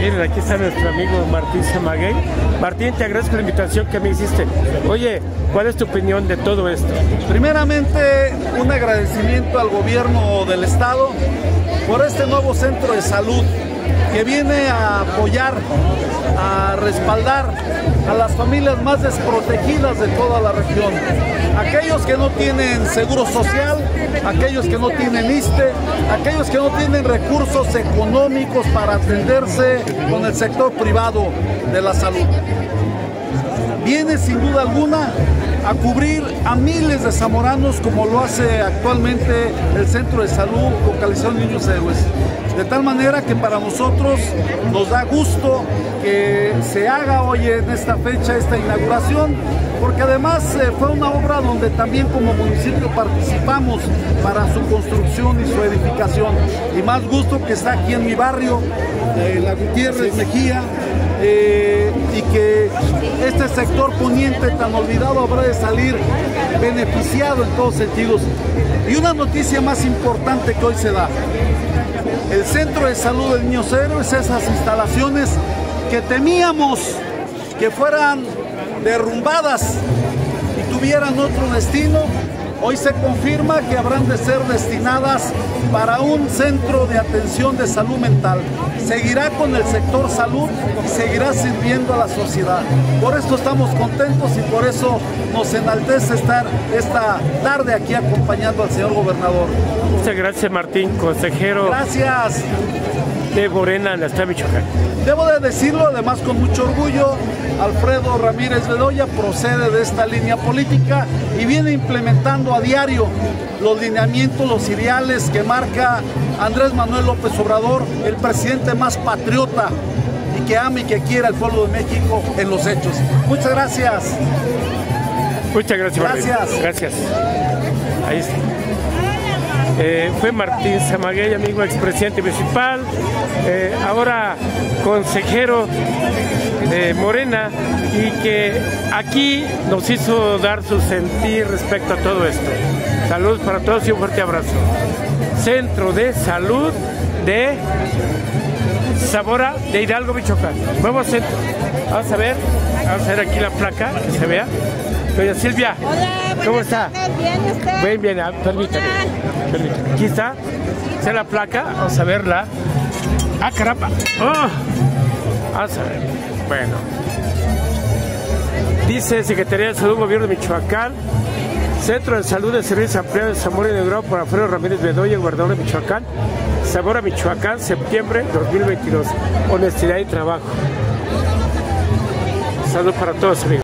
Miren, aquí está nuestro amigo Martín Samaguey. Martín, te agradezco la invitación que me hiciste. Oye, ¿cuál es tu opinión de todo esto? Primeramente, un agradecimiento al gobierno del estado por este nuevo centro de salud que viene a apoyar, a respaldar a las familias más desprotegidas de toda la región. Aquellos que no tienen seguro social, aquellos que no tienen ISTE, aquellos que no tienen recursos económicos para atenderse con el sector privado de la salud. Viene sin duda alguna a cubrir a miles de zamoranos como lo hace actualmente el Centro de Salud localizado en Niños Héroes. De tal manera que para nosotros nos da gusto que se haga hoy en esta fecha esta inauguración, porque además eh, fue una obra donde también como municipio participamos para su construcción y su edificación. Y más gusto que está aquí en mi barrio, eh, La Gutiérrez Mejía, eh, este sector poniente tan olvidado habrá de salir beneficiado en todos sentidos. Y una noticia más importante que hoy se da. El Centro de Salud del Niño Cero es esas instalaciones que temíamos que fueran derrumbadas y tuvieran otro destino Hoy se confirma que habrán de ser destinadas para un centro de atención de salud mental. Seguirá con el sector salud y seguirá sirviendo a la sociedad. Por esto estamos contentos y por eso nos enaltece estar esta tarde aquí acompañando al señor gobernador. Muchas gracias Martín, consejero. Gracias de Morena en Michoacán. Debo de decirlo además con mucho orgullo, Alfredo Ramírez Bedoya procede de esta línea política y viene implementando a diario los lineamientos, los ideales que marca Andrés Manuel López Obrador, el presidente más patriota y que ama y que quiera al pueblo de México en los hechos. Muchas gracias. Muchas gracias. Gracias. Gracias. Ahí está. Eh, fue Martín Zamaguey, amigo expresidente municipal, eh, ahora consejero de Morena y que aquí nos hizo dar su sentir respecto a todo esto. Salud para todos y un fuerte abrazo. Centro de Salud de Zamora de Hidalgo, Michoacán. Vamos a, vamos a ver, vamos a ver aquí la placa, que se vea. Doña Silvia, Hola, ¿cómo está? Bien, usted. Bien, bien, ah, permítame. Permítame. Aquí está. Esa es la placa. Vamos a verla. ¡Ah, caramba! Vamos a ver. Bueno. Dice Secretaría de Salud, Gobierno de Michoacán. Centro de Salud de Servicios Ampliados de Zamora inaugurado por Alfredo Ramírez Bedoya, gobernador de Michoacán. Zamora, Michoacán, septiembre 2022. Honestidad y trabajo. Salud para todos, amigos.